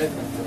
Amen.